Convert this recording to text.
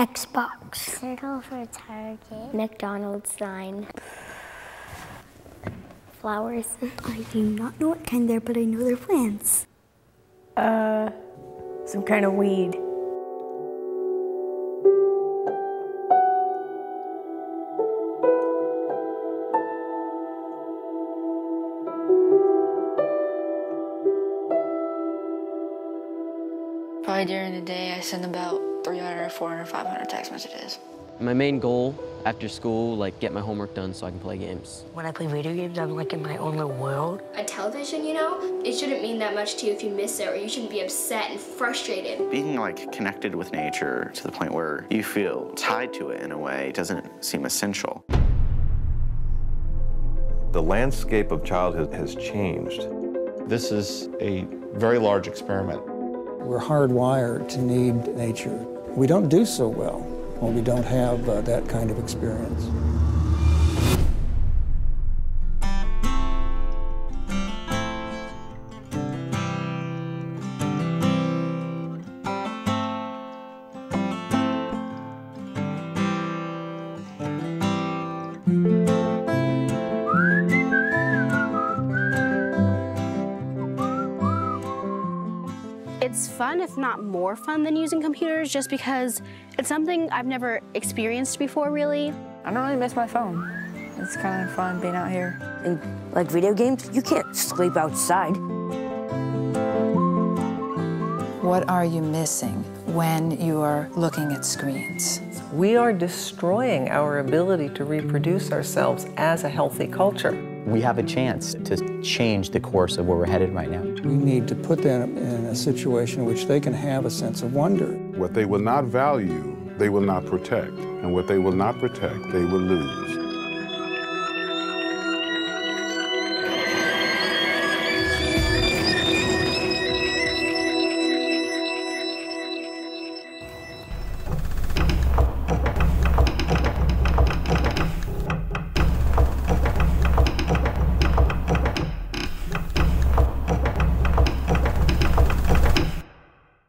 Xbox. Circle for Target. McDonald's sign. Flowers. I do not know what kind they're, but I know they're plants. Uh, some kind of weed. Probably during the day, I send about 300, 400, 500 text messages. My main goal after school, like get my homework done so I can play games. When I play video games, I'm like in my own little world. A television, you know, it shouldn't mean that much to you if you miss it, or you shouldn't be upset and frustrated. Being like connected with nature to the point where you feel tied to it in a way doesn't seem essential. The landscape of childhood has changed. This is a very large experiment. We're hardwired to need nature. We don't do so well when we don't have uh, that kind of experience. It's fun, if not more fun than using computers, just because it's something I've never experienced before, really. I don't really miss my phone. It's kind of fun being out here. And like video games, you can't sleep outside. What are you missing when you are looking at screens? We are destroying our ability to reproduce ourselves as a healthy culture. We have a chance to change the course of where we're headed right now. We need to put them in a situation in which they can have a sense of wonder. What they will not value, they will not protect. And what they will not protect, they will lose.